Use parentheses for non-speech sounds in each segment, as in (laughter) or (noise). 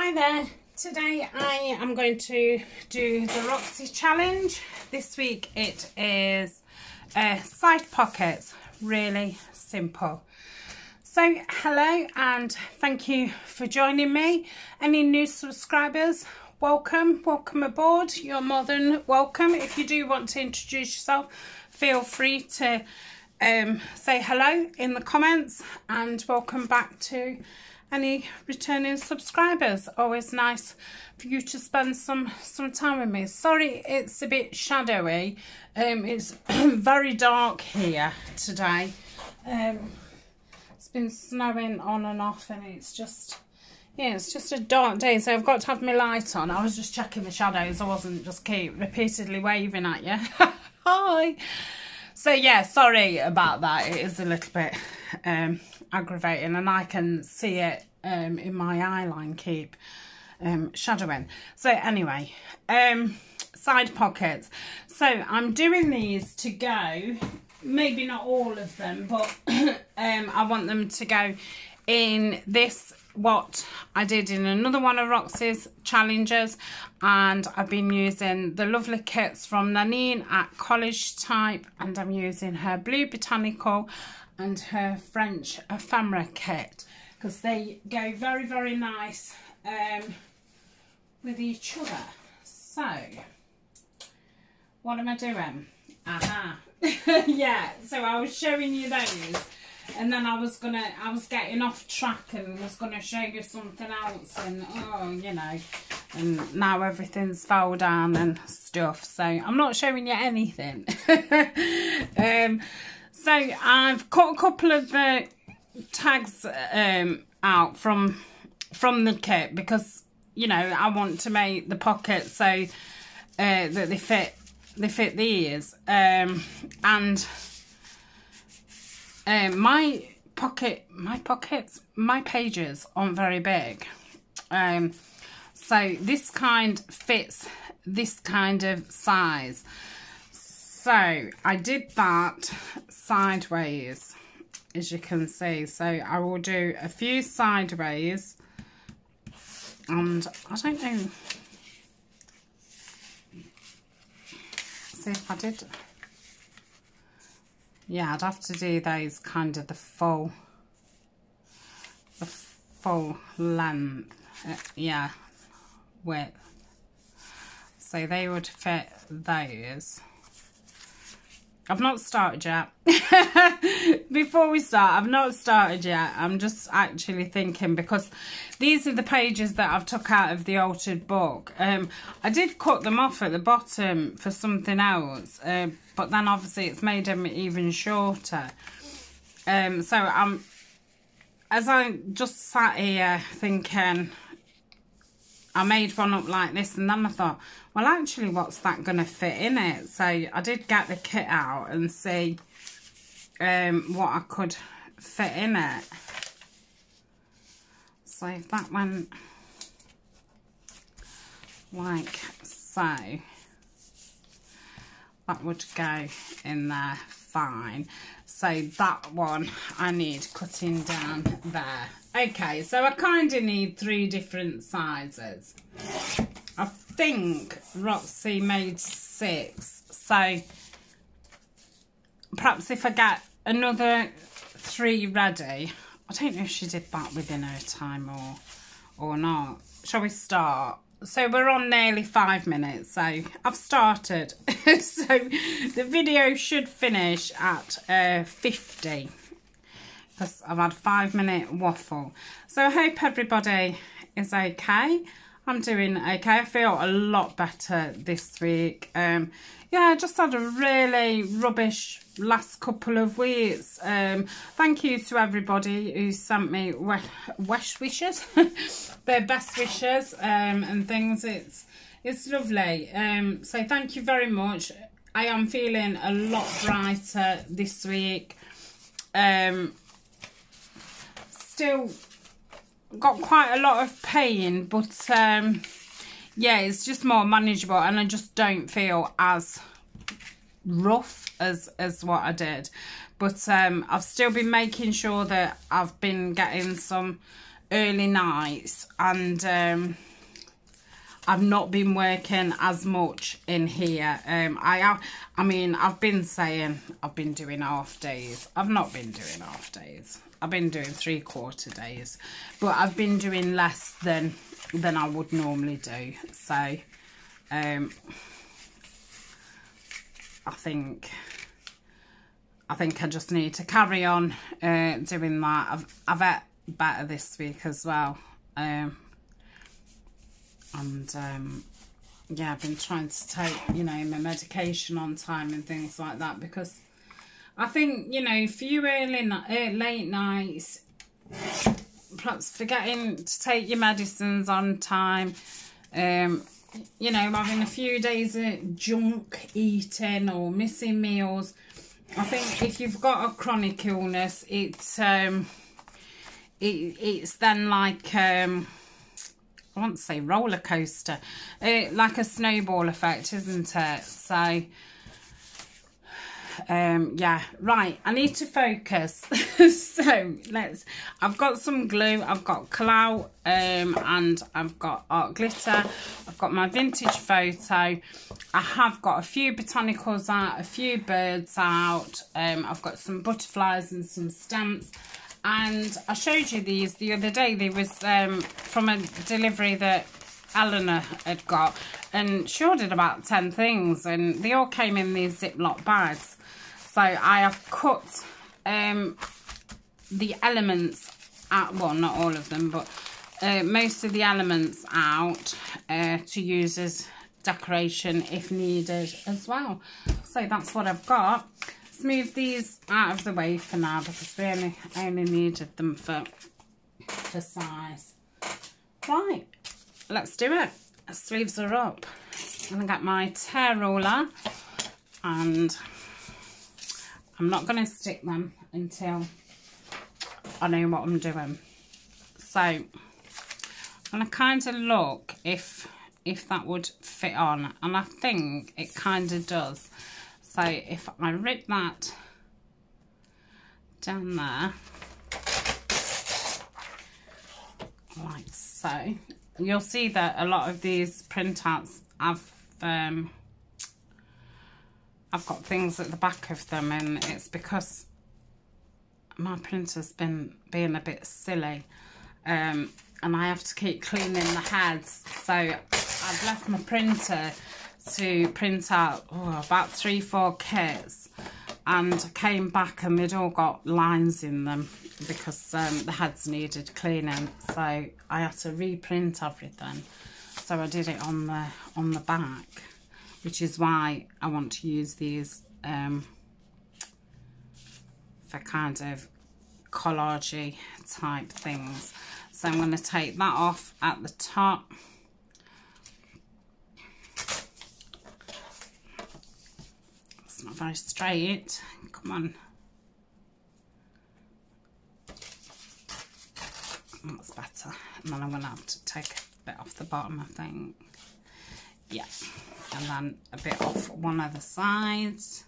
Hi there. Today I am going to do the Roxy challenge. This week it is uh, side pockets. Really simple. So hello and thank you for joining me. Any new subscribers, welcome. Welcome aboard. You're more than welcome. If you do want to introduce yourself, feel free to um, say hello in the comments and welcome back to any returning subscribers. Always nice for you to spend some some time with me. Sorry it's a bit shadowy. Um, it's (coughs) very dark here today. Um, it's been snowing on and off and it's just yeah it's just a dark day so I've got to have my light on. I was just checking the shadows. I wasn't just keep repeatedly waving at you. (laughs) Hi. So yeah, sorry about that. It is a little bit um, aggravating and I can see it um, in my eyeline keep um, shadowing. So anyway, um, side pockets. So I'm doing these to go, maybe not all of them, but (coughs) um, I want them to go in this what I did in another one of Roxy's challenges and I've been using the lovely kits from Nanine at Collage Type and I'm using her Blue Botanical and her French ephemera kit because they go very very nice um, with each other. So what am I doing? Aha. (laughs) yeah, so I was showing you those and then I was gonna I was getting off track and was gonna show you something else and oh you know and now everything's fell down and stuff so I'm not showing you anything (laughs) um so I've cut a couple of the tags um out from from the kit because you know I want to make the pockets so uh, that they fit they fit the ears um and um, my pocket, my pockets, my pages aren't very big. Um, so this kind fits this kind of size. So I did that sideways, as you can see. So I will do a few sideways. And I don't know. See if I did yeah, I'd have to do those kind of the full, the full length, uh, yeah, width. So they would fit those. I've not started yet. (laughs) Before we start, I've not started yet. I'm just actually thinking because these are the pages that I've took out of the altered book. Um, I did cut them off at the bottom for something else, uh, but then obviously it's made them even shorter. Um, so I'm, as I just sat here thinking, I made one up like this and then I thought, well, actually, what's that going to fit in it? So I did get the kit out and see um, what I could fit in it. So if that went like so, that would go in there fine. So that one I need cutting down there. Okay, so I kind of need three different sizes. I think Roxy made six. So perhaps if I get another three ready, I don't know if she did that within her time or or not. Shall we start? So we're on nearly five minutes, so I've started. (laughs) so the video should finish at uh, 50 because I've had five minute waffle. So I hope everybody is okay. I'm doing okay. I feel a lot better this week. Um, yeah, I just had a really rubbish last couple of weeks. Um, thank you to everybody who sent me wish wishes, (laughs) their best wishes um, and things. It's it's lovely. Um, so thank you very much. I am feeling a lot brighter this week. Um, still got quite a lot of pain, but um, yeah, it's just more manageable and I just don't feel as rough as, as what I did. But um, I've still been making sure that I've been getting some early nights and um, I've not been working as much in here. Um, I have, I mean, I've been saying I've been doing half days. I've not been doing half days. I've been doing three quarter days, but I've been doing less than than I would normally do. So, um, I think I think I just need to carry on uh, doing that. I've I've ate better this week as well. Um, and um, yeah, I've been trying to take, you know, my medication on time and things like that because I think, you know, for you early, uh, late nights, perhaps forgetting to take your medicines on time, um, you know, having a few days of junk eating or missing meals. I think if you've got a chronic illness, it's um, it, it's then like um, I want to say roller coaster, it, like a snowball effect, isn't it? So, um, yeah, right, I need to focus. (laughs) so, let's, I've got some glue, I've got clout, um, and I've got art glitter, I've got my vintage photo, I have got a few botanicals out, a few birds out, um, I've got some butterflies and some stamps, and I showed you these the other day. They was um, from a delivery that Eleanor had got and she ordered about 10 things and they all came in these Ziploc bags. So I have cut um, the elements out, well not all of them but uh, most of the elements out uh, to use as decoration if needed as well. So that's what I've got move these out of the way for now because we only, only needed them for, for size. Right, let's do it. Sleeves are up. I'm going to get my tear roller and I'm not going to stick them until I know what I'm doing. So I'm going to kind of look if if that would fit on and I think it kind of does so if I rip that down there, like so, you'll see that a lot of these printouts have um, I've got things at the back of them and it's because my printer's been being a bit silly um, and I have to keep cleaning the heads so I've left my printer to print out oh, about three, four kits and came back and they'd all got lines in them because um, the heads needed cleaning. So I had to reprint everything. So I did it on the on the back, which is why I want to use these um, for kind of collagey type things. So I'm going to take that off at the top. It's not very straight. Come on. That's better. And then I'm going to have to take a bit off the bottom, I think. Yeah. And then a bit off one of the sides.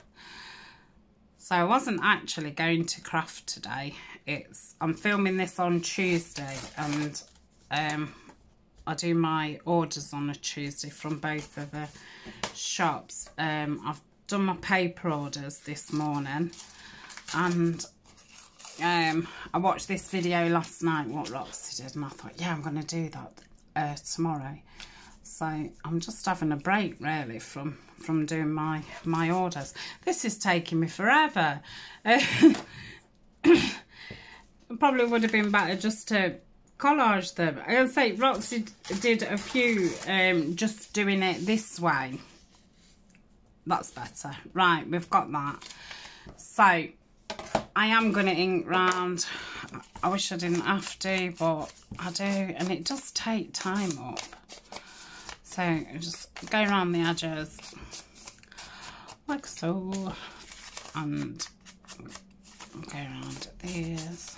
So I wasn't actually going to craft today. It's I'm filming this on Tuesday and um, I do my orders on a Tuesday from both of the shops. Um, I've done my paper orders this morning and um, I watched this video last night, what Roxy did, and I thought, yeah, I'm going to do that uh, tomorrow. So I'm just having a break, really, from, from doing my, my orders. This is taking me forever. Uh, (laughs) probably would have been better just to collage them. I will say Roxy did a few um, just doing it this way that's better. Right, we've got that. So, I am going to ink round. I wish I didn't have to, but I do. And it does take time up. So, just go around the edges like so. And go around these.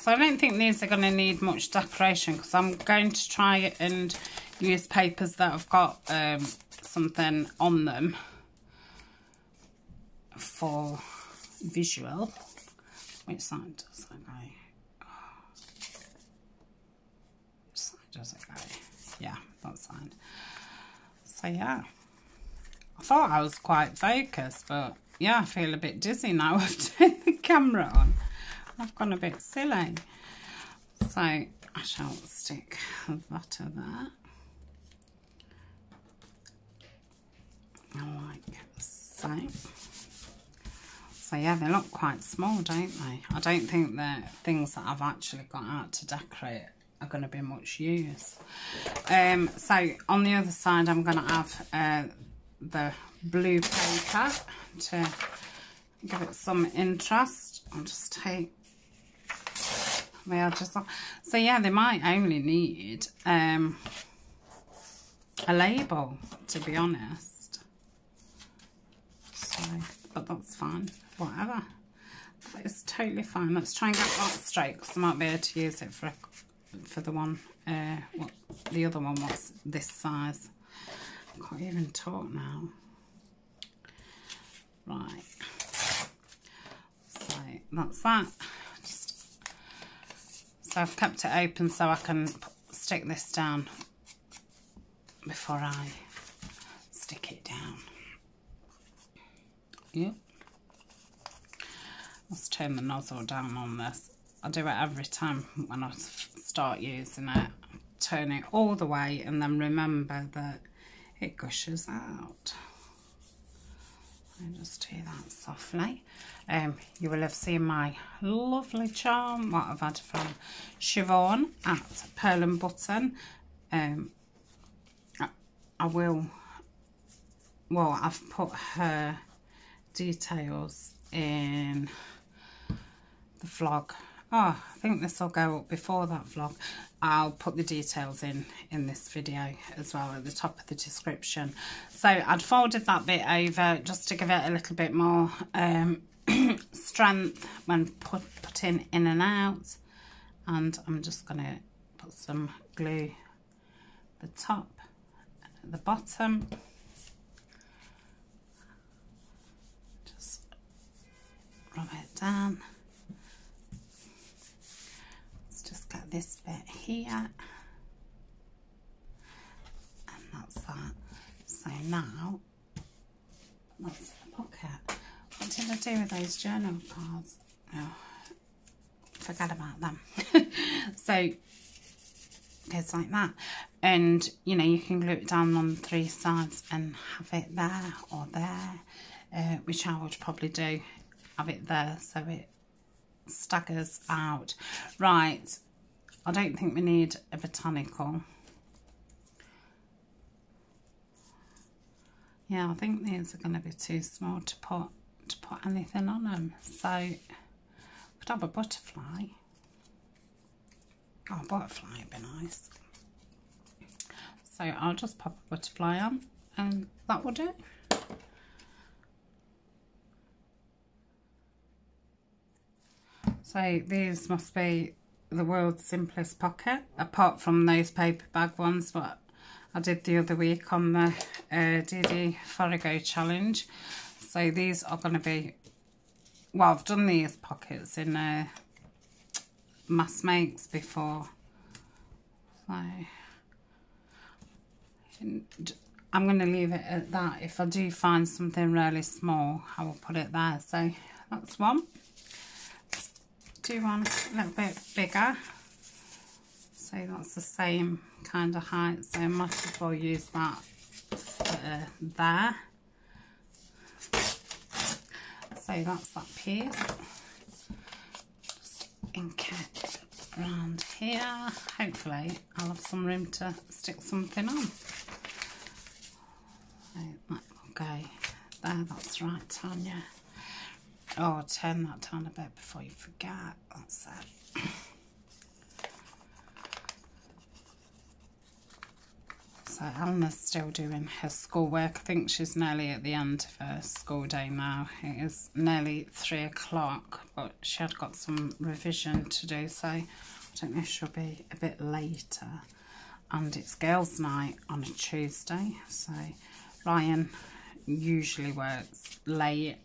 So I don't think these are going to need much decoration because I'm going to try and use papers that have got um, something on them for visual. Which side does it go? Yeah, that side. So yeah. I thought I was quite focused, but yeah, I feel a bit dizzy now (laughs) I've turned the camera on. I've gone a bit silly. So I shall stick butter there. Like so. So yeah, they look quite small, don't they? I don't think the things that I've actually got out to decorate are going to be much use. Um, so on the other side, I'm going to have uh, the blue paper to give it some interest. I'll just take edges off. So yeah, they might only need um, a label, to be honest. So, but that's fine, whatever. It's totally fine. Let's try and get that straight because I might be able to use it for a, for the one, uh, what the other one was this size. I can't even talk now. Right. So that's that. Just, so I've kept it open so I can stick this down before I stick it down. Yep. Let's turn the nozzle down on this. I do it every time when I start using it. Turn it all the way and then remember that it gushes out. I just do that softly. Um, you will have seen my lovely charm, what I've had from Siobhan at Pearl and Button. Um, I, I will, well, I've put her details in the vlog Oh, I think this will go up before that vlog. I'll put the details in in this video as well at the top of the description. So I'd folded that bit over just to give it a little bit more um, (clears throat) strength when put, putting in and out. And I'm just going to put some glue the top and the bottom. Just rub it down. This bit here. And that's that. So now that's the pocket. What did I do with those journal cards? Oh, forget about them. (laughs) So goes like that. And you know you can glue it down on three sides and have it there or there uh, which I would probably do have it there so it staggers out right I don't think we need a botanical. Yeah, I think these are going to be too small to put to put anything on them. So, could have a butterfly. Oh, butterfly would be nice. So I'll just pop a butterfly on and that will do. So these must be the world's simplest pocket apart from those paper bag ones what I did the other week on the uh, Didi Farago challenge. So these are going to be well I've done these pockets in uh, mass makes before. So I'm going to leave it at that. If I do find something really small I will put it there. So that's one do one a little bit bigger. So that's the same kind of height. So I might as well use that uh, there. So that's that piece. Just ink it around here. Hopefully I'll have some room to stick something on. So that will go there. That's right, Tania. Oh, turn that down a bit before you forget. That's it. (clears throat) So Eleanor's still doing her schoolwork. I think she's nearly at the end of her school day now. It is nearly three o'clock, but she had got some revision to do, so I don't know if she'll be a bit later. And it's girls' night on a Tuesday, so Ryan usually works late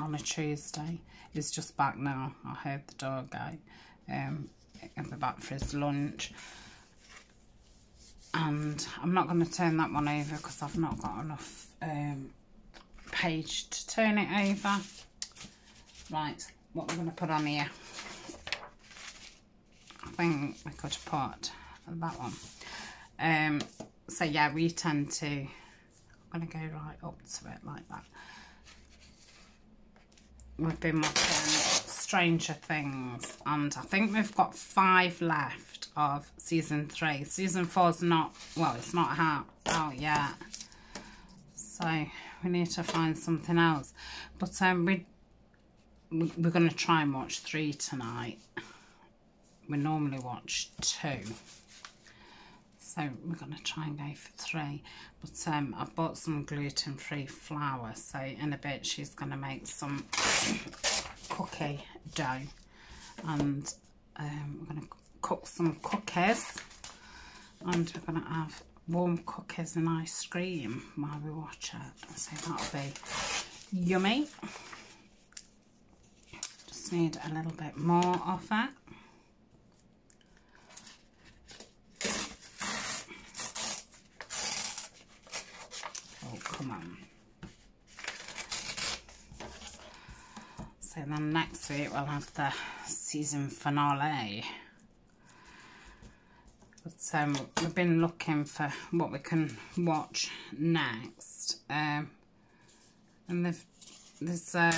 on a Tuesday. He's just back now. I heard the dog go. Um, back for his lunch. And I'm not going to turn that one over because I've not got enough um, page to turn it over. Right, what we're going to put on here. I think we could put that one. Um, so yeah, we tend to, I'm going to go right up to it like that. We've been watching Stranger Things and I think we've got five left of season three. Season four's not, well, it's not out, out yet. So we need to find something else. But um, we, we're going to try and watch three tonight. We normally watch two. So we're going to try and go for three. But um, I've bought some gluten-free flour. So in a bit she's going to make some cookie dough. And um, we're going to cook some cookies. And we're going to have warm cookies and ice cream while we watch it. So that'll be yummy. Just need a little bit more of it. Oh, come on. So then next week we'll have the season finale. But um, we've been looking for what we can watch next. Um, and there's, there's um,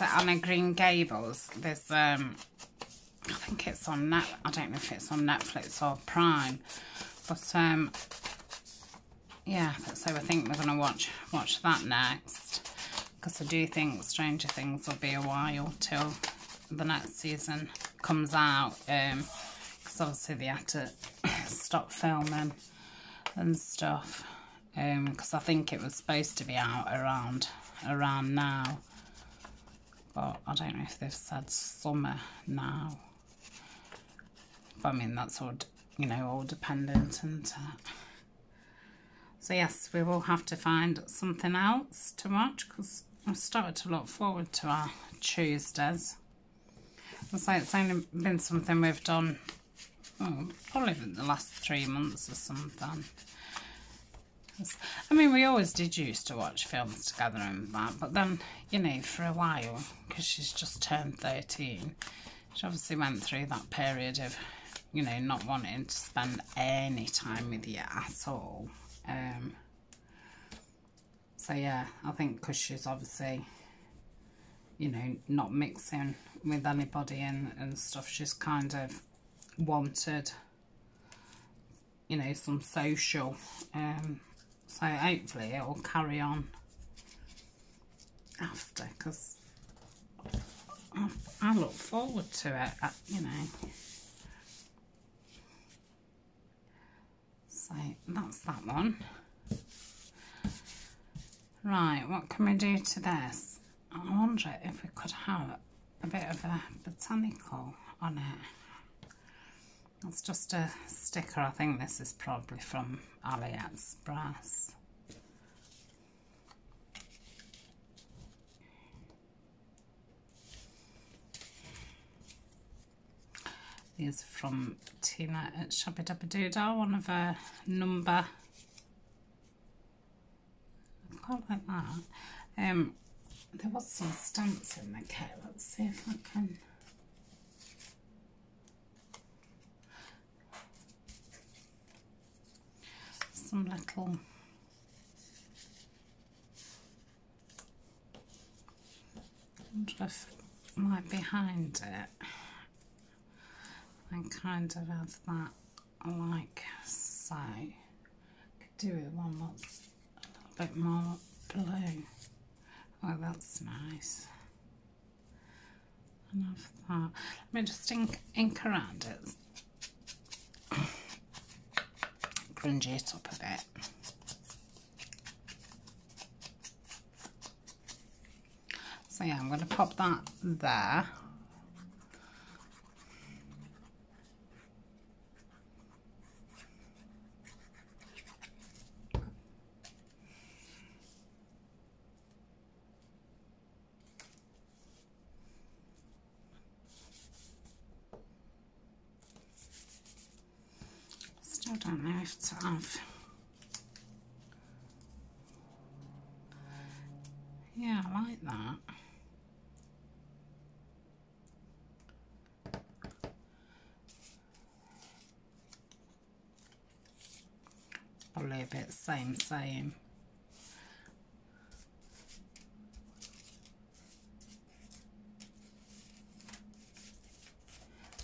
Anne of Green Gables. There's um, I think it's on net. I don't know if it's on Netflix or Prime, but um, yeah. So I think we're gonna watch watch that next because I do think Stranger Things will be a while till the next season comes out. Um, because obviously they had to (coughs) stop filming and stuff because um, I think it was supposed to be out around around now but I don't know if they've said summer now but I mean that's all you know all dependent and so yes we will have to find something else to watch because I've started to look forward to our Tuesdays. It's like it's only been something we've done oh, probably the last three months or something. I mean, we always did used to watch films together and that, but then, you know, for a while, because she's just turned 13, she obviously went through that period of, you know, not wanting to spend any time with you at all. Um, so, yeah, I think because she's obviously, you know, not mixing with anybody and, and stuff, she's kind of wanted you know some social um so hopefully it will carry on after because I, look forward to it uh, you know so that's that one right what can we do to this I wonder if we could have a bit of a botanical on it it's just a sticker. I think this is probably from AliExpress. These from Tina at Shabby Dabby Doodah, one of her number. I quite like that. Um, there was some stamps in the kit. Let's see if I can... some little just right behind it and kind of have that like so. Could do it one that's a little bit more blue. Oh, that's nice. Have that. Let me just ink, ink around it grungy it up a bit. So yeah, I'm going to pop that there. I don't know if to have. Yeah, I like that. Probably a bit same, same.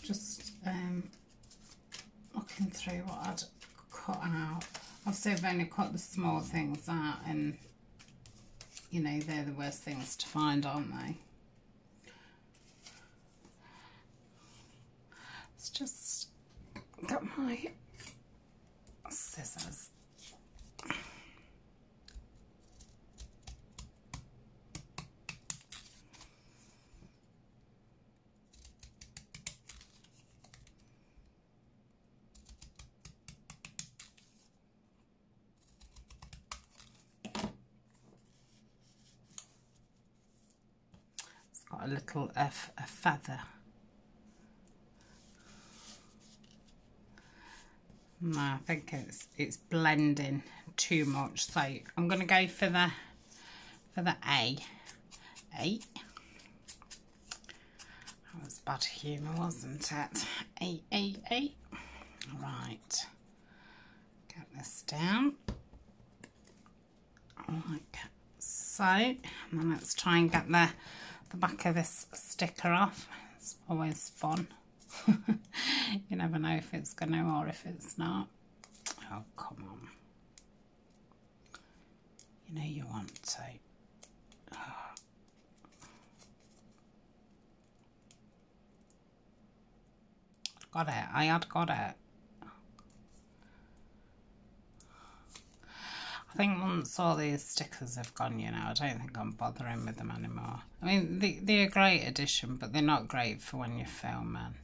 Just um, looking through what I'd cut out. Obviously I've only cut the small things out and you know they're the worst things to find aren't they? Let's just get my scissors. Little F, a feather. No, I think it's it's blending too much. So I'm gonna go for the for the A. A. That was bad humour, wasn't it? A A A. Right. Get this down. Like so. And then let's try and get the the back of this sticker off. It's always fun. (laughs) you never know if it's going to or if it's not. Oh, come on. You know you want to. Got it. I had got it. I think once all these stickers have gone, you know, I don't think I'm bothering with them anymore. I mean, they, they're a great addition, but they're not great for when you're filming.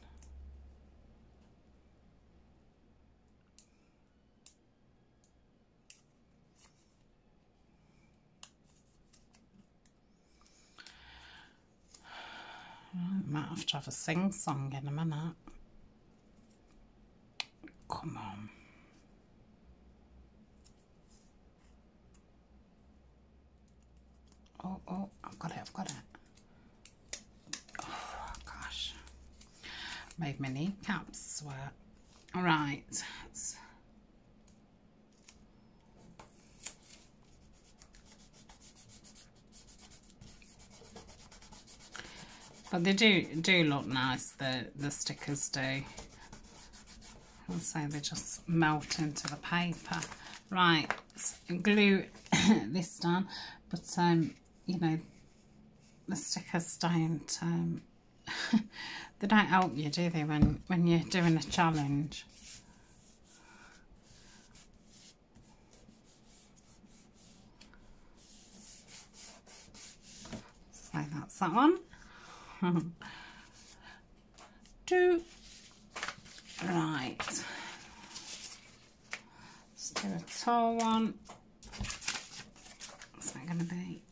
(sighs) might have to have a sing song in a minute. Come on. Oh, oh, I've got it, I've got it. Oh, gosh. Made my kneecaps sweat. All right. But they do do look nice, the, the stickers do. I'll say they just melt into the paper. Right, glue (coughs) this down. But um, you know, the stickers don't, um, (laughs) they don't help you, do they, when, when you're doing a challenge. So that's that one. (laughs) Two. Right. Let's do a tall one. What's that going to be?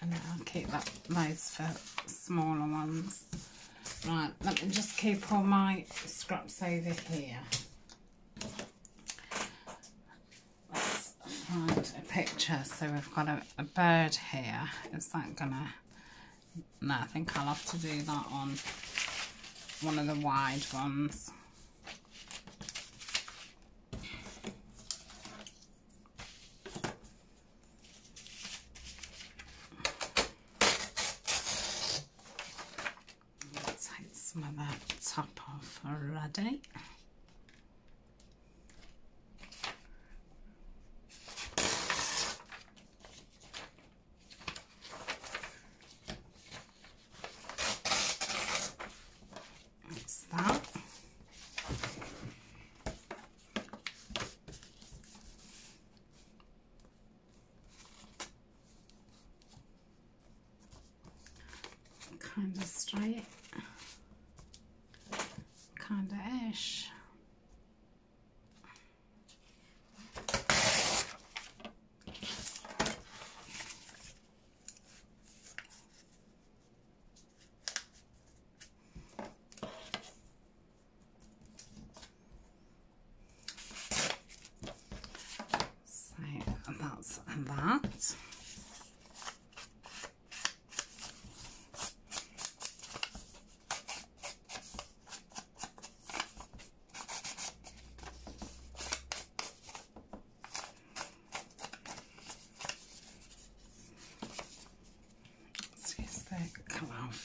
And I'll keep that those for smaller ones. Right, let me just keep all my scraps over here. Let's find a picture. So we've got a, a bird here. Is that gonna... No, I think I'll have to do that on one of the wide ones. Already. that. Kind of straight. That.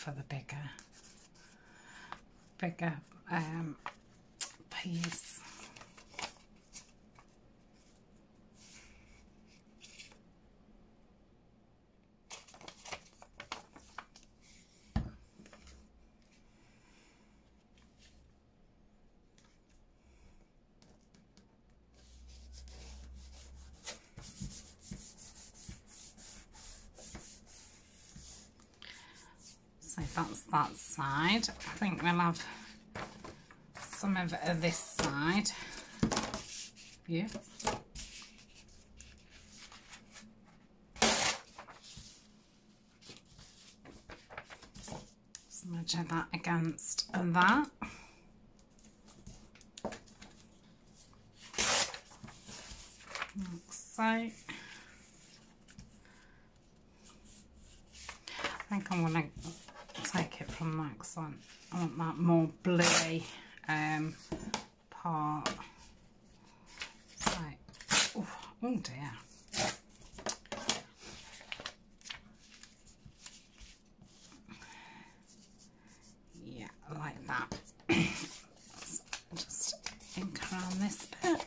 For the bigger, bigger um, piece. So that's that side. I think we'll have some of this side. Yeah. So measure that against that. Like so. I think I want to take it that I want that more bluey um, part. So, oh, oh dear. Yeah, like that. So just ink around this bit.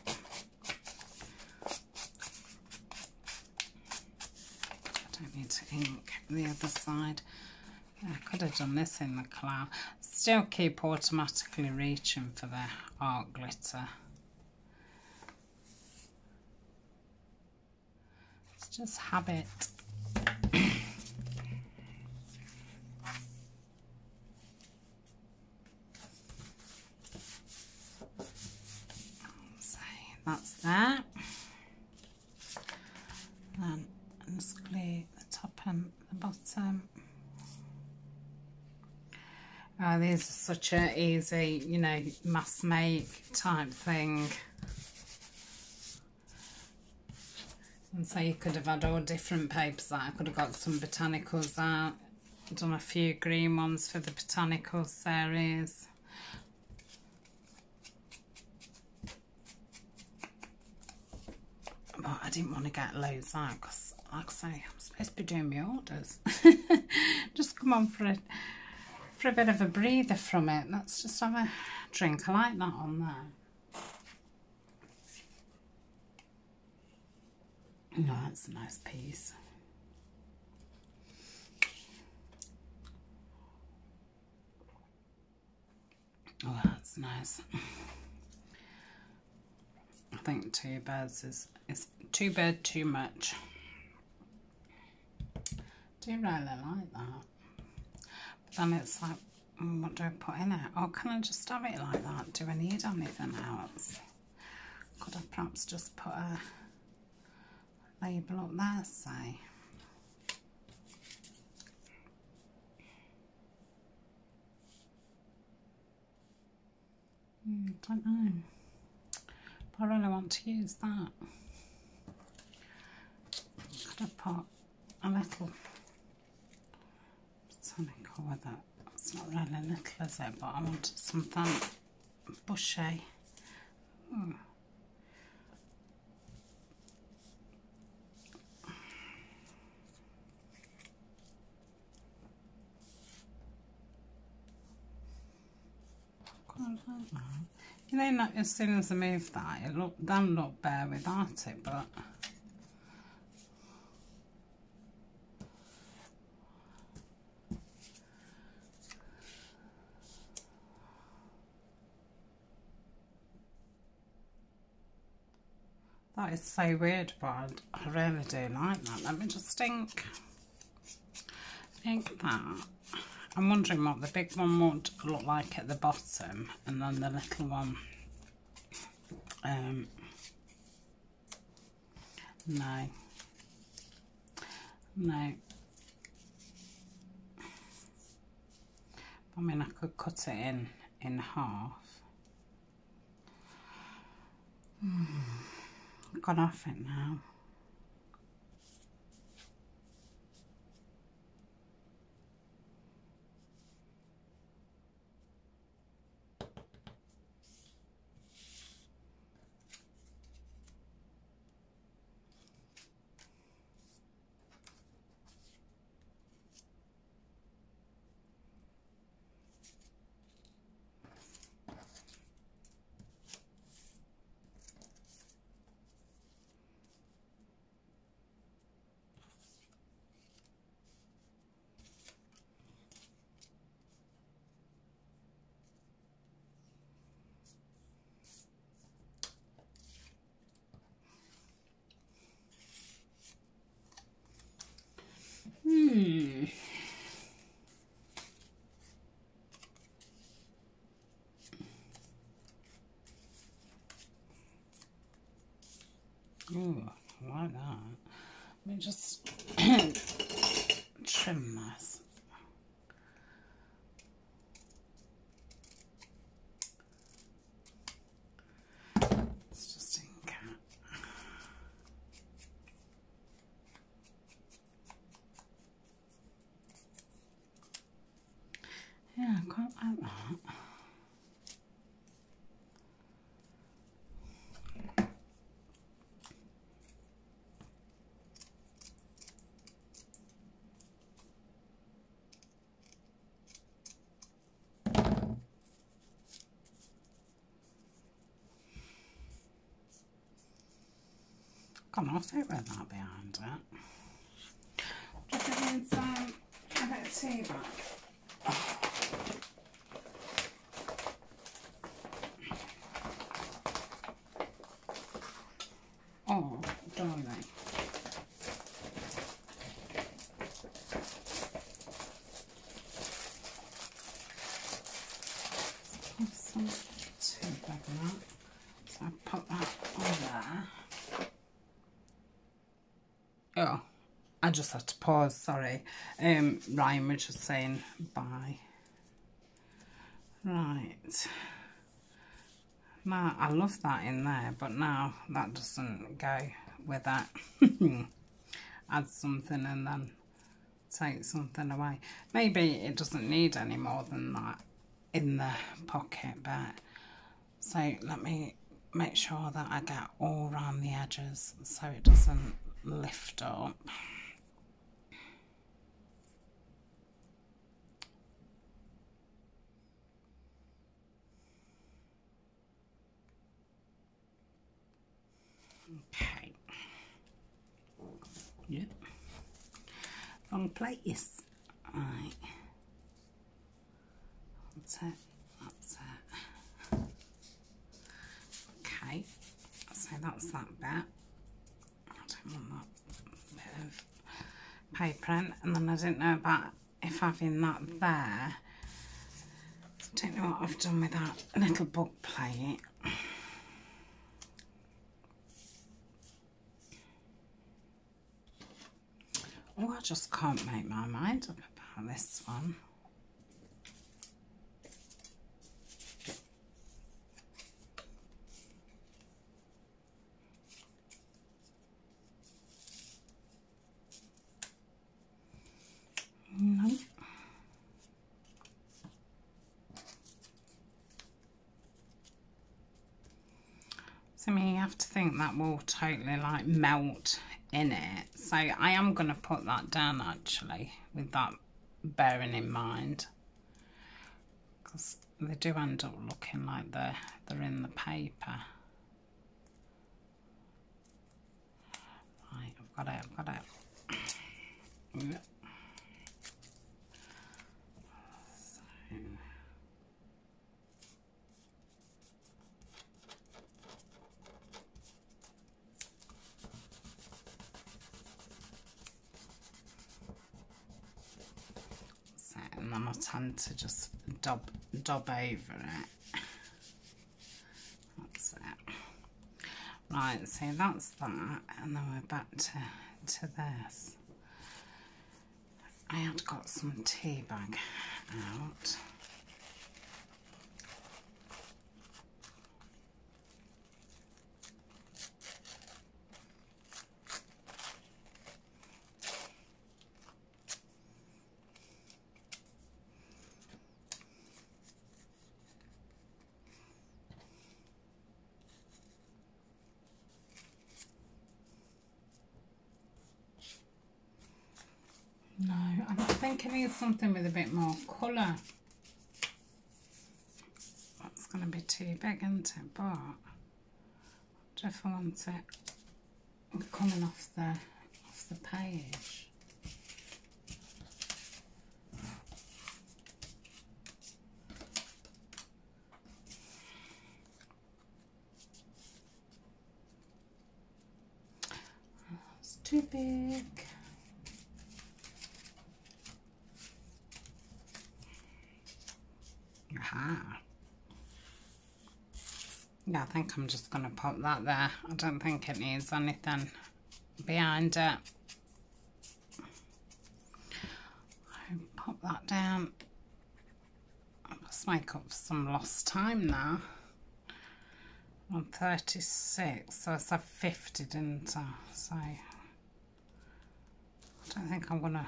I don't need to ink the other side. I could have done this in the cloud. Still keep automatically reaching for the art glitter. It's just habit. so that's that. Then just glue the top and the bottom. Oh, these are such a easy, you know, mass make type thing. And so you could have had all different papers out. I could have got some botanicals out. Done a few green ones for the botanical series. But I didn't want to get loads out because, like I say, I'm supposed to be doing my orders. (laughs) Just come on for it for a bit of a breather from it. Let's just have a drink. I like that on there. No, that's a nice piece. Oh, that's nice. I think two birds is, is two bird too much. Do really like that. Then it's like, mm, what do I put in it? Or can I just have it like that? Do I need anything else? Could I perhaps just put a label up there, say? Mm, don't know. But I really want to use that. Could I put a little it? It's not really little, is it? But I wanted something bushy. Hmm. You know, like, as soon as I move that, it look then look bare without it, but is so weird, but I really do like that. Let me just ink, Think that. I'm wondering what the big one would look like at the bottom and then the little one. Um, no. No. I mean, I could cut it in, in half. Hmm. Gone off it now. Hmm. Come on, take with that behind it. Just in some a bit of tea bag. Oh, darling. Put some tea bag in that. So I put that on there. Oh, I just had to pause, sorry. Um, Ryan was just saying bye. Right. Now, I love that in there, but now that doesn't go with that. (laughs) Add something and then take something away. Maybe it doesn't need any more than that in the pocket, but so let me make sure that I get all around the edges so it doesn't lift up. Okay. Yep. Wrong place. Right. That's it. That's it. Okay. So that's that bit. I don't want that bit of paper. And then I didn't know about if having that there. I don't know what I've done with that little book plate. Oh, I just can't make my mind up about this one. No. So I mean, you have to think that will totally like melt in it. So I am going to put that down actually with that bearing in mind. Because they do end up looking like they're, they're in the paper. Right, I've got it, I've got it. Yep. So. So, and then I tend to just dub, dub over it. That's it. Right, so that's that, and then we're back to, to this. I had got some tea bag out. No, I think I need something with a bit more colour. That's going to be too big, isn't it? But I I want it coming off the off the page. Too big. Yeah, I think I'm just going to pop that there. I don't think it needs anything behind it. I Pop that down. Let's make up some lost time now. On 36, so it's a 50, didn't I? So I don't think I'm going to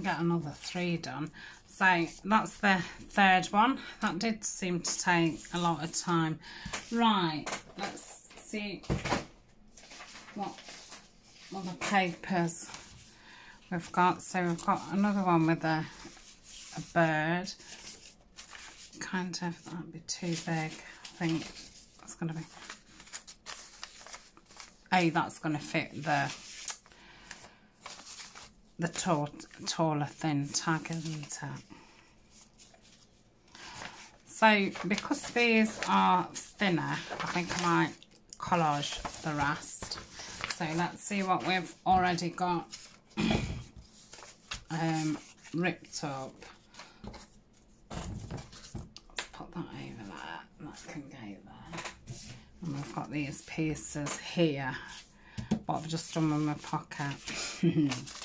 get another three done. So that's the third one. That did seem to take a lot of time. Right, let's see what other papers we've got. So we've got another one with a, a bird. Kind of, that'd be too big. I think that's going to be... A, that's going to fit the the tall, taller thin tag, isn't it? So because these are thinner, I think I might collage the rest. So let's see what we've already got (coughs) um, ripped up. Let's put that over there, that can go there. And we've got these pieces here, what I've just done with my pocket. (laughs)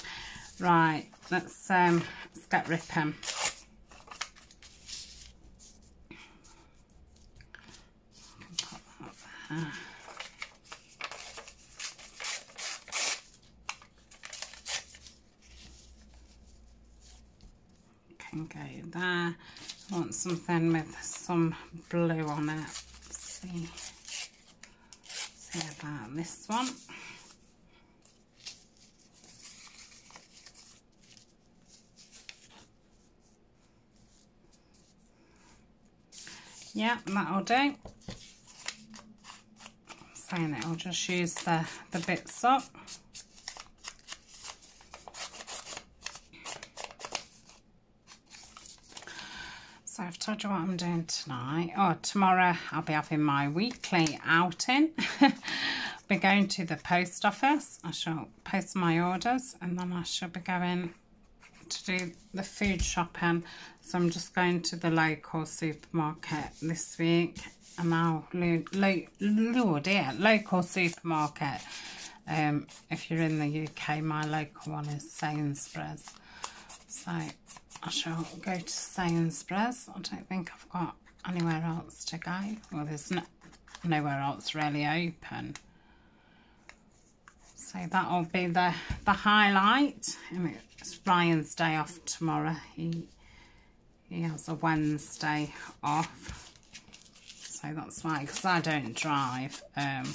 Right, let's um let's get ripping. Can go there. I want something with some blue on it. Let's see. See about this one. Yeah, that'll do. Saying it, I'll just use the, the bits up. So I've told you what I'm doing tonight. Oh, tomorrow I'll be having my weekly outing. (laughs) be going to the post office. I shall post my orders and then I shall be going to do the food shopping so I'm just going to the local supermarket this week and now Lord yeah local supermarket. Um, if you're in the UK my local one is Sainsbury's. So I shall go to Sainsbury's. I don't think I've got anywhere else to go. Well there's no, nowhere else really open. So that'll be the the highlight. It's Ryan's day off tomorrow. He he has a Wednesday off. So that's why, because I don't drive. Um,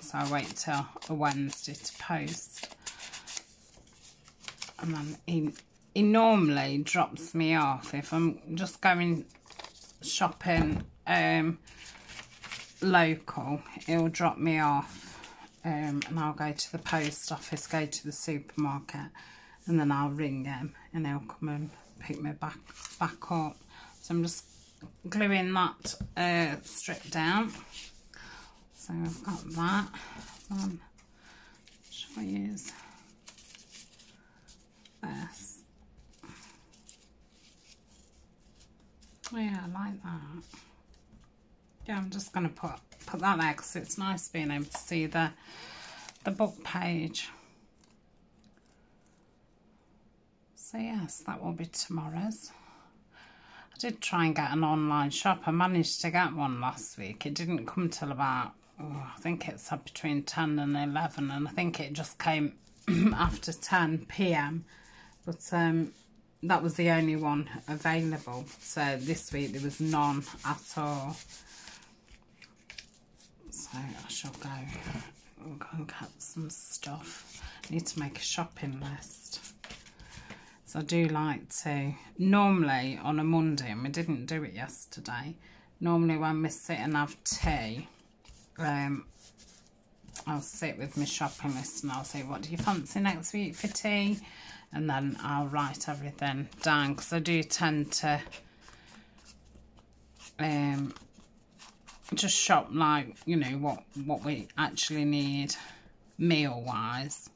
so I wait till a Wednesday to post. And then he, he normally drops me off if I'm just going shopping um, local. He'll drop me off um, and I'll go to the post office, go to the supermarket and then I'll ring him and he'll come and pick me back back up. So I'm just gluing that uh, strip down. So I've got that. Um, shall I use this? Oh yeah, I like that. Yeah, I'm just to put put that there because it's nice being able to see the the book page. So yes, that will be tomorrow's. I did try and get an online shop. I managed to get one last week. It didn't come till about, oh, I think it's between 10 and 11 and I think it just came (clears throat) after 10 p.m. But um, that was the only one available. So this week there was none at all. So I shall go, go and get some stuff. I need to make a shopping list. I do like to, normally on a Monday, and we didn't do it yesterday, normally when we sit and have tea, um, I'll sit with my shopping list and I'll say, what do you fancy next week for tea? And then I'll write everything down because I do tend to um, just shop like, you know, what, what we actually need meal-wise.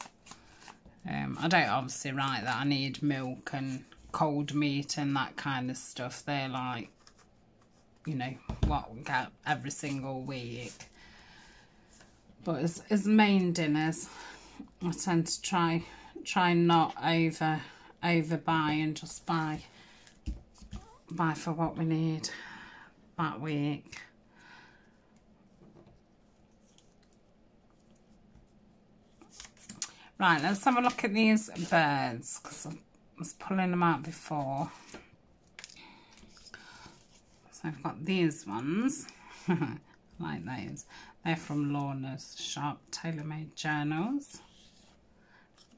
Um, I don't obviously write that I need milk and cold meat and that kind of stuff. They're like you know, what we get every single week. But as, as main dinners, I tend to try try not over over buy and just buy buy for what we need that week. Right, let's have a look at these birds because I was pulling them out before. So I've got these ones, (laughs) like those. They're from Lorna's Sharp Tailor Made Journals.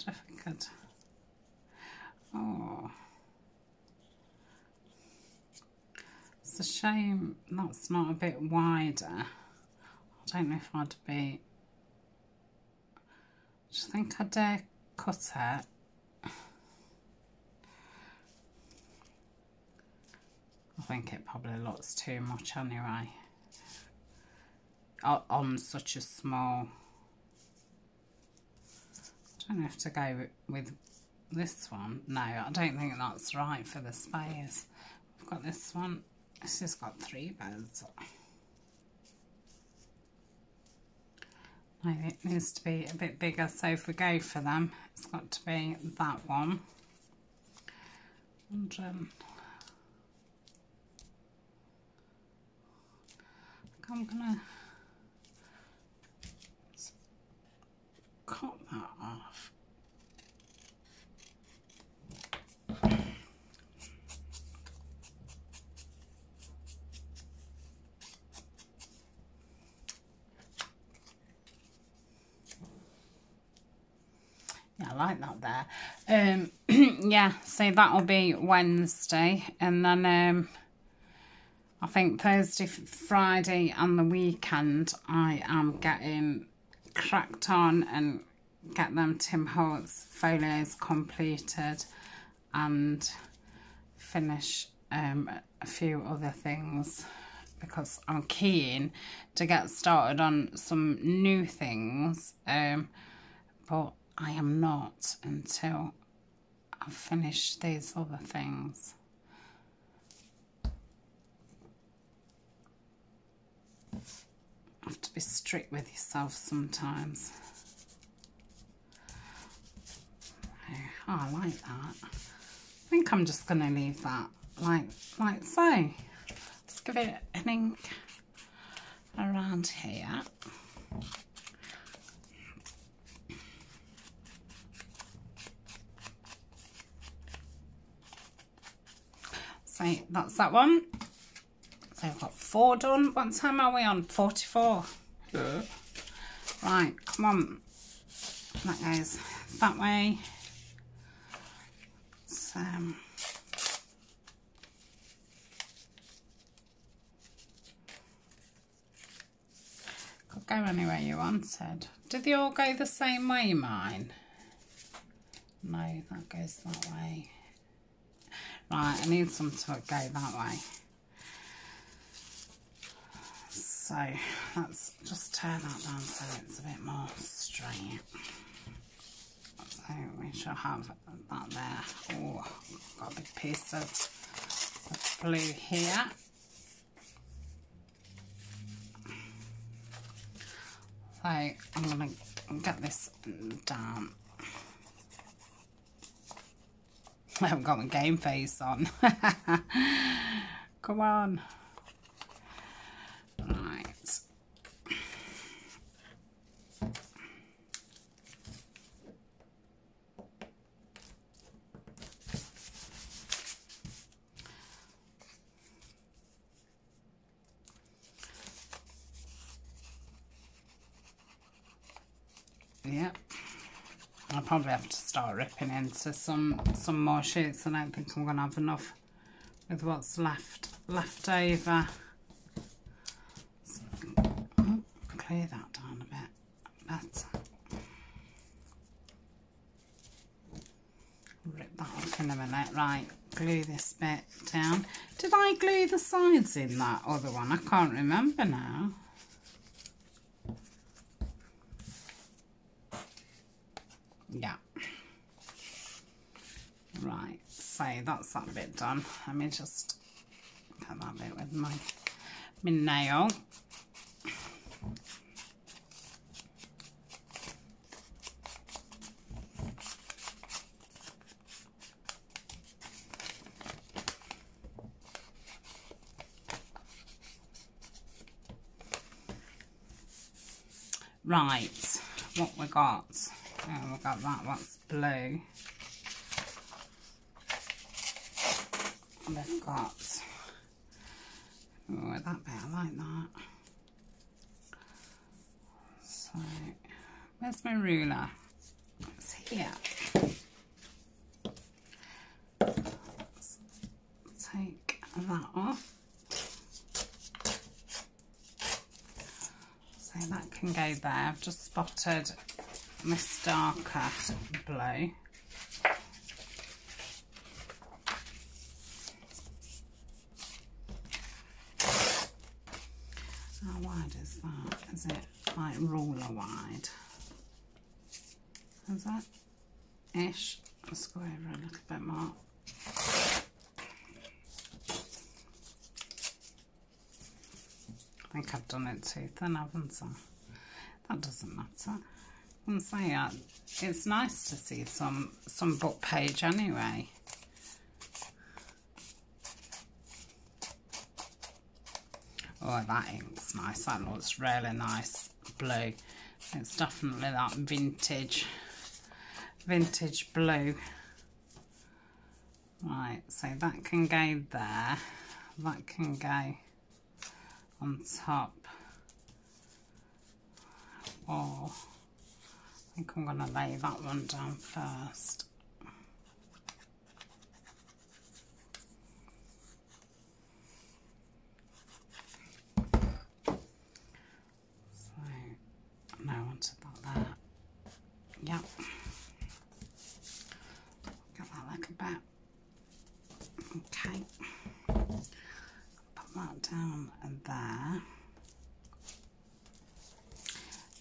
I could. Oh. It's a shame that's not a bit wider. I don't know if I'd be think I dare cut it? I think it probably looks too much anyway. On such a small... I don't have to go with this one. No, I don't think that's right for the space. I've got this one. This has got three beds. It needs to be a bit bigger so if we go for them it's got to be that one. And um, I'm gonna cut that off like that there. Um, (clears throat) yeah, so that'll be Wednesday. And then um, I think Thursday, Friday and the weekend I am getting cracked on and get them Tim Holtz folios completed and finish um, a few other things because I'm keen to get started on some new things um, but I am not until I've finished these other things. You have to be strict with yourself sometimes. Oh, I like that. I think I'm just going to leave that like, like so. Let's give it an ink around here. So that's that one. So I've got four done. What time are we on? 44. Yeah. Right, come on. That goes that way. So, could go anywhere you wanted. Did they all go the same way, mine? No, that goes that way. Right, I need some to go that way. So let's just turn that down so it's a bit more straight. So we shall have that there. Oh, got a big piece of, of blue here. So I'm going to get this down (laughs) I haven't got my game face on. (laughs) Come on. Right. Yep. I'll probably have to start ripping into some some more sheets. I don't think I'm going to have enough with what's left left over. So, clear that down a bit better. Rip that off in a minute. Right, glue this bit down. Did I glue the sides in that other one? I can't remember now. Yeah. Right, so that's that bit done. Let me just cut that bit with my my nail. Right, what we got? Oh, we got that, that's blue. We've got, oh, that bit, I like that. So, where's my ruler? It's here. Let's take that off. So that can go there. I've just spotted darker blue. How wide is that? Is it like ruler wide? Is that ish? Let's go over a little bit more. I think I've done it too thin, haven't I? That doesn't matter. Uh, it's nice to see some some book page anyway. Oh, that ink's nice. That looks really nice blue. It's definitely that vintage, vintage blue. Right, so that can go there. That can go on top. Oh, think I'm going to lay that one down first. Onto that. Yep. Get that like. Okay put that down there.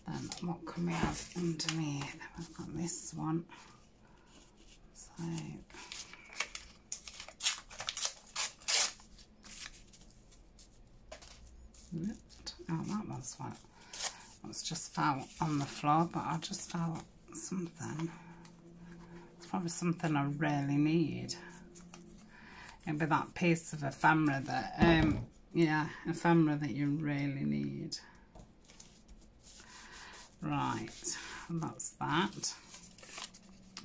Then what can we have underneath? I've got this one. So oh that was what was just fell on the floor, but I just felt something. It's probably something I really need it'll be that piece of ephemera that um yeah ephemera that you really need right and that's that.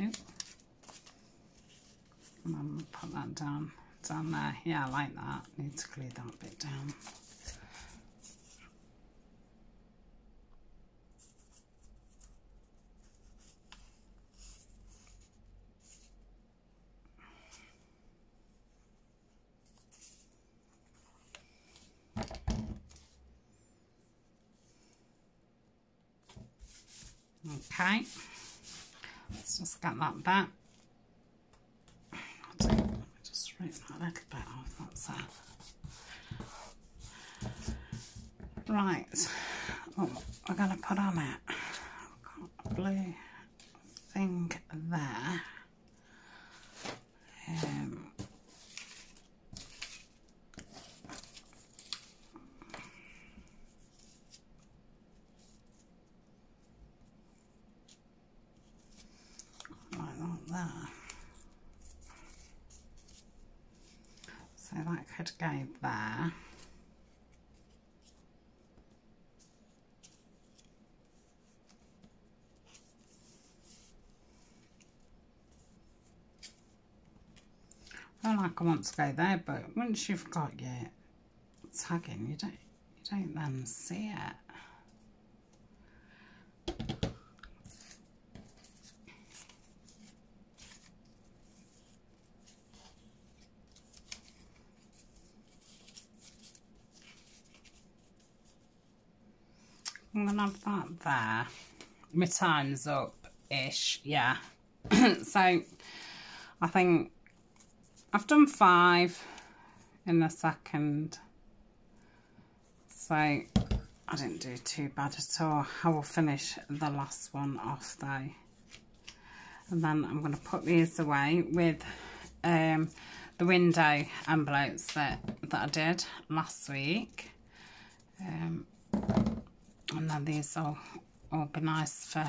Oop. and I'm put that down down there. Yeah I like that. Need to clear that bit down Okay, let's just get that back. just rip that little bit off, that's that. Right, oh, we're going to put on it. I've got a blue thing there. Um, there. So there. I like I want to go there, but once you've got your tagging, you don't you don't then see it. Have that there. My time's up-ish, yeah. (clears throat) so I think I've done five in a second. So I didn't do too bad at all. I will finish the last one off though. And then I'm going to put these away with um, the window envelopes that, that I did last week. Um, and then these will all be nice for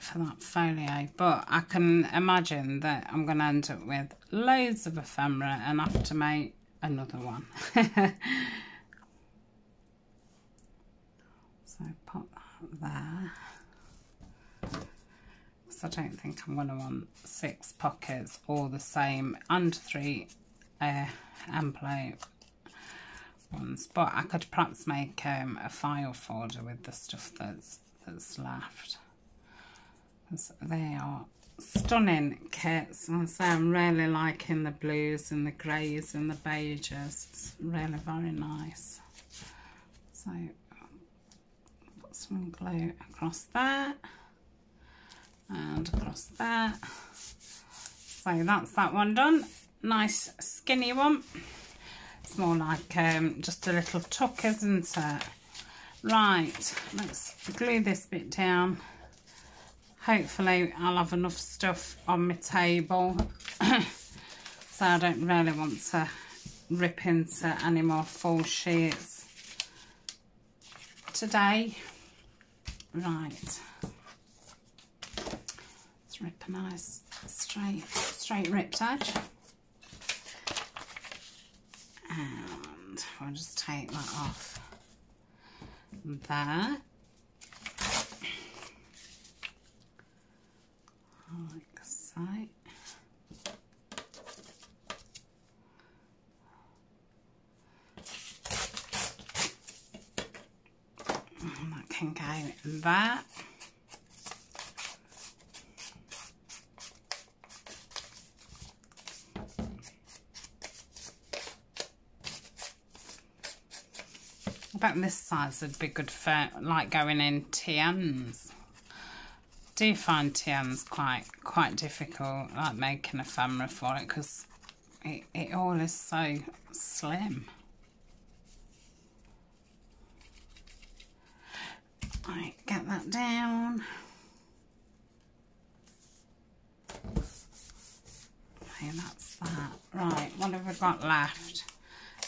for that folio. But I can imagine that I'm going to end up with loads of ephemera and have to make another one. (laughs) So pop that there. Because I don't think I'm going to want six pockets all the same and three uh, envelope ones but I could perhaps make um, a file folder with the stuff that's that's left. They are stunning kits. And so I'm really liking the blues and the greys and the beiges. It's really very nice. So put some glue across there and across there so that's that one done. Nice skinny one more like um, just a little tuck isn't it? Right let's glue this bit down. Hopefully I'll have enough stuff on my table (coughs) so I don't really want to rip into any more full sheets. Today right. Let's rip a nice straight straight ripped edge and I'll just take that off there like so. And that can go in that. Bet this size would be good for like going in TNs do find TNs quite quite difficult, like making a ephemera for it, because it, it all is so slim. Right, get that down. Okay, that's that. Right, what have we got left?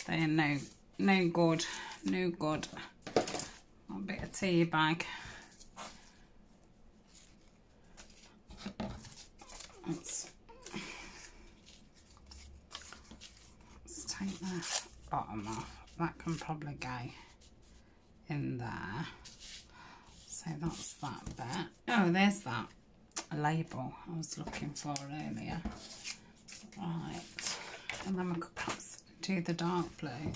They're no, no good, no good. A bit of tea bag. let's, let's take the bottom off. That can probably go in there. So that's that bit. Oh, there's that label I was looking for earlier. Right, and then we could perhaps do the dark blue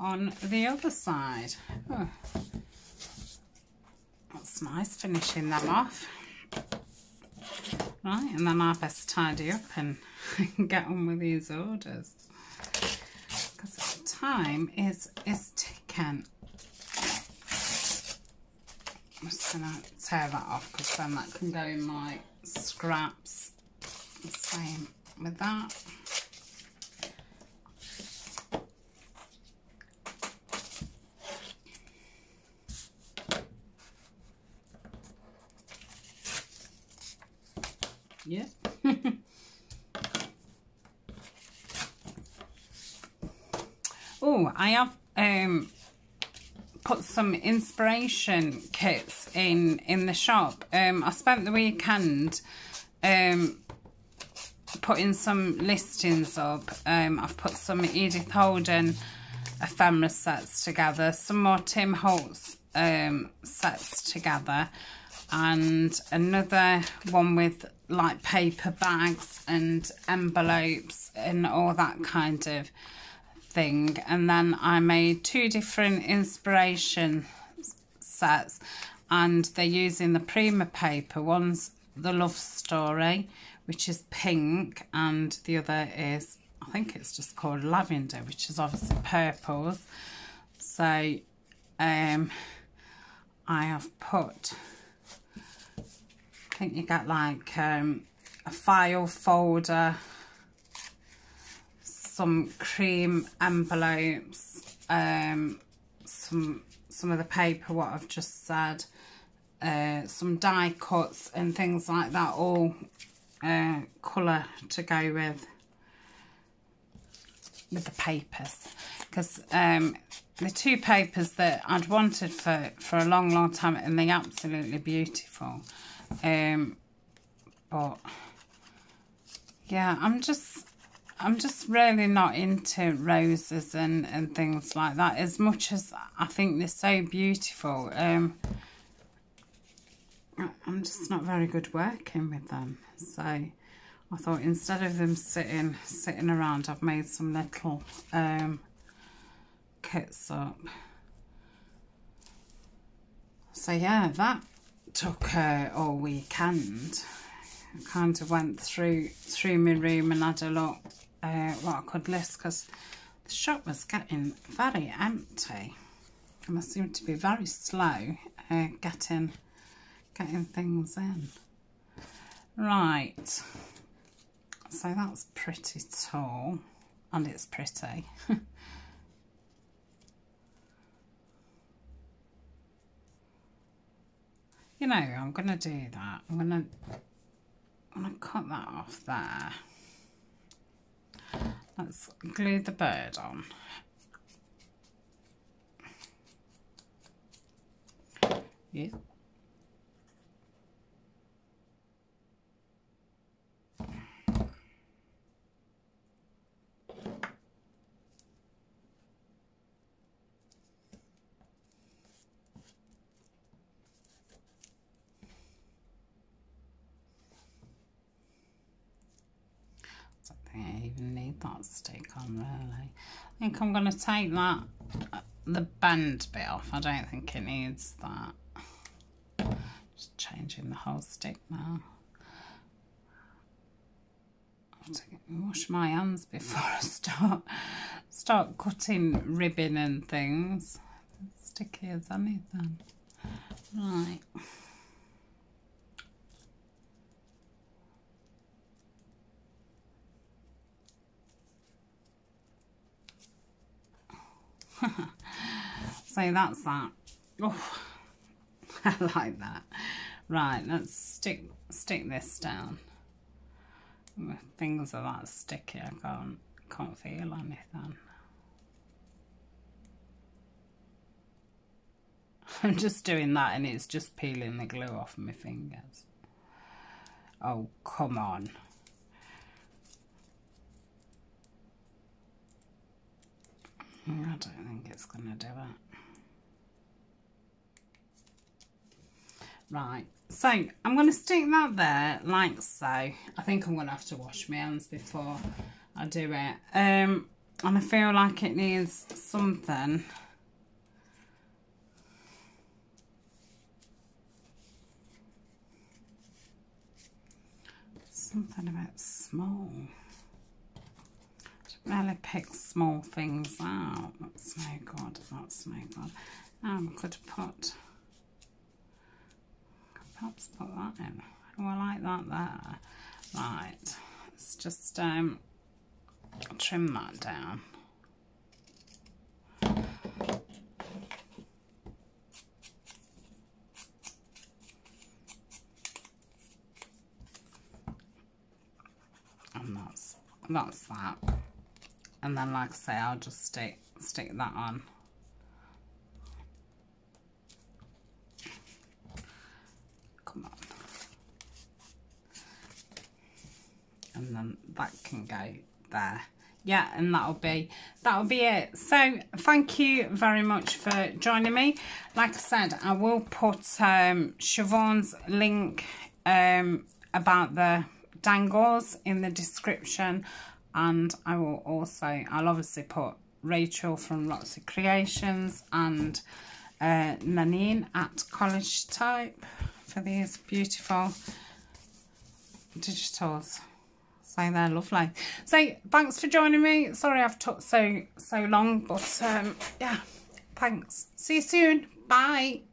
on the other side. Oh, that's nice finishing them off. Right, and then I best tidy up and (laughs) get on with these orders. Because time is, is ticking. I'm just going to tear that off because then that can go in my scraps. Same with that. Yeah. oh, I have um, put some inspiration kits in in the shop. Um, I spent the weekend um, putting some listings up. Um, I've put some Edith Holden ephemera sets together, some more Tim Holtz um, sets together, and another one with like paper bags and envelopes and all that kind of thing and then I made two different inspiration sets and they're using the Prima paper. One's the love story which is pink and the other is I think it's just called lavender which is obviously purples. So um I have put I think you get like um, a file folder, some cream envelopes, um, some some of the paper, what I've just said, uh, some die cuts and things like that, all uh, colour to go with with the papers because um, the two papers that I'd wanted for, for a long, long time and they're absolutely beautiful. Um, but yeah, I'm just I'm just really not into roses and, and things like that as much as I think they're so beautiful. Um, I'm just not very good working with them. So I thought instead of them sitting sitting around, I've made some little um, kits up. So yeah, that took uh, all weekend. I kind of went through through my room and had a look uh, what I could list because the shop was getting very empty and I seemed to be very slow uh, getting getting things in. Right, so that's pretty tall and it's pretty. (laughs) you know, I'm going to do that. I'm going to I'm going to cut that off there. Let's glue the bird on. Yes. even need that stick on really. I think I'm going to take that, uh, the bend bit off. I don't think it needs that. Just changing the whole stick now. I have to wash my hands before I start start cutting ribbon and things. Sticky as anything. Right. (laughs) so that's that. Oh, (laughs) I like that. Right, let's stick stick this down. My fingers are that sticky, I can't can't feel anything. (laughs) I'm just doing that and it's just peeling the glue off my fingers. Oh, come on. I don't think it's going to do it. Right, so I'm going to stick that there like so. I think I'm going to have to wash my hands before I do it. Um, and I feel like it needs something. Something about small really pick small things out. That's no good. That's no good. Um, could put, perhaps put that in. Oh, I like that there. Right. Let's just um, trim that down. And that's that's that and then like I say I'll just stick stick that on. Come on. And then that can go there. Yeah and that'll be that'll be it. So thank you very much for joining me. Like I said I will put um Siobhan's link um about the dangles in the description and I will also, I'll obviously put Rachel from Roxy Creations and uh, Nanine at Collage Type for these beautiful digitals. So they're lovely. So thanks for joining me. Sorry I've took so so long, but um, yeah, thanks. See you soon. Bye.